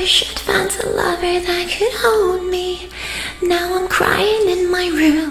wish I'd found a lover that could hold me. Now I'm crying in my room.